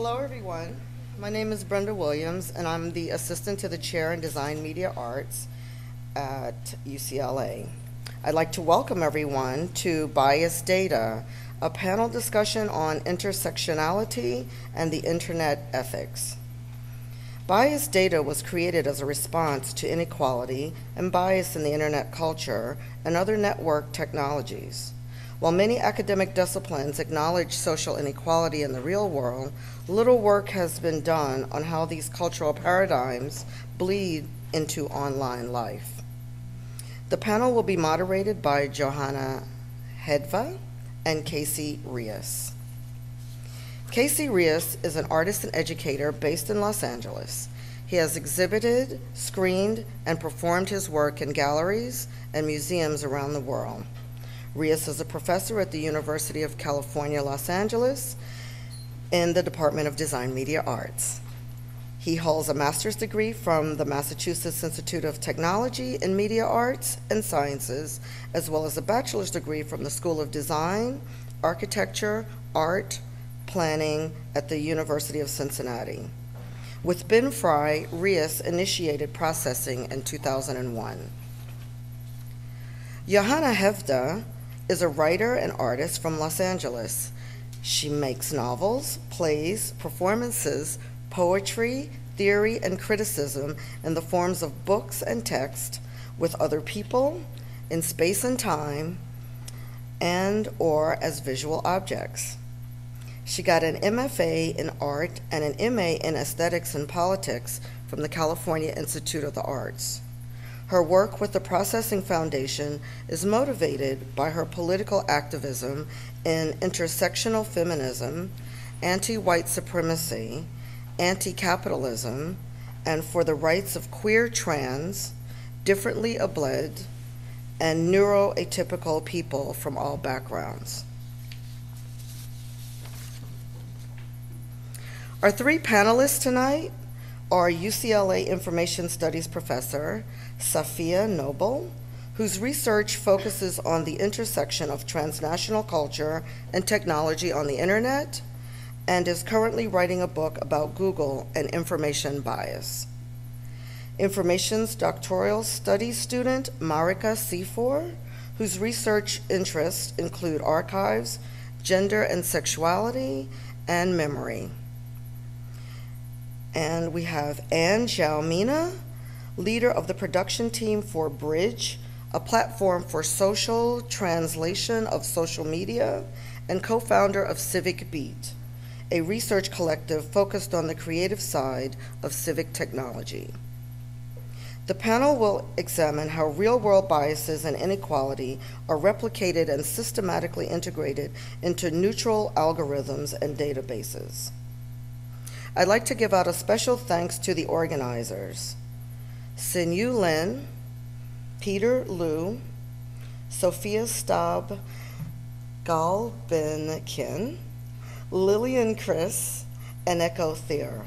Hello, everyone. My name is Brenda Williams, and I'm the assistant to the chair in design media arts at UCLA. I'd like to welcome everyone to Biased Data, a panel discussion on intersectionality and the internet ethics. Biased Data was created as a response to inequality and bias in the internet culture and other network technologies. While many academic disciplines acknowledge social inequality in the real world, little work has been done on how these cultural paradigms bleed into online life. The panel will be moderated by Johanna Hedva and Casey Reas. Casey Reas is an artist and educator based in Los Angeles. He has exhibited, screened, and performed his work in galleries and museums around the world. Reas is a professor at the University of California, Los Angeles in the Department of Design Media Arts. He holds a master's degree from the Massachusetts Institute of Technology in Media Arts and Sciences, as well as a bachelor's degree from the School of Design, Architecture, Art, planning at the University of Cincinnati. With Ben Fry, Reas initiated processing in 2001. Johanna Hedva is a writer and artist from Los Angeles. She makes novels, plays, performances, poetry, theory, and criticism in the forms of books and text with other people, in space and time, and or as visual objects. She got an MFA in art and an MA in aesthetics and politics from the California Institute of the Arts. Her work with the Processing Foundation is motivated by her political activism in intersectional feminism, anti white supremacy, anti capitalism, and for the rights of queer, trans, differently abled, and neuroatypical people from all backgrounds. Our three panelists tonight are UCLA Information Studies professor Safiya Noble, whose research focuses on the intersection of transnational culture and technology on the internet, and is currently writing a book about Google and information bias. Information's doctoral studies student Marika Cifor, whose research interests include archives, gender and sexuality, and memory. And we have An Xiao Mina, leader of the production team for Bridge, a platform for social translation of social media, and co founder of Civic Beat, a research collective focused on the creative side of civic technology. The panel will examine how real world biases and inequality are replicated and systematically integrated into neutral algorithms and databases. I'd like to give out a special thanks to the organizers Hsinyu Lin, Peter Lu, Sophia Staub Galbinkin, Lilyan Kris, and Echo Theohar.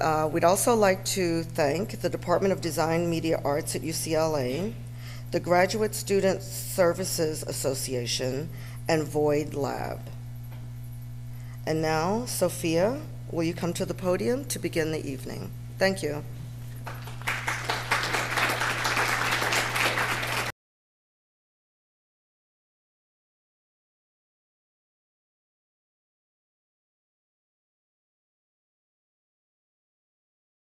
Uh, we'd also like to thank the Department of Design Media Arts at UCLA, the Graduate Student Services Association, and voidLab. And now, Sofia Will you come to the podium to begin the evening? Thank you.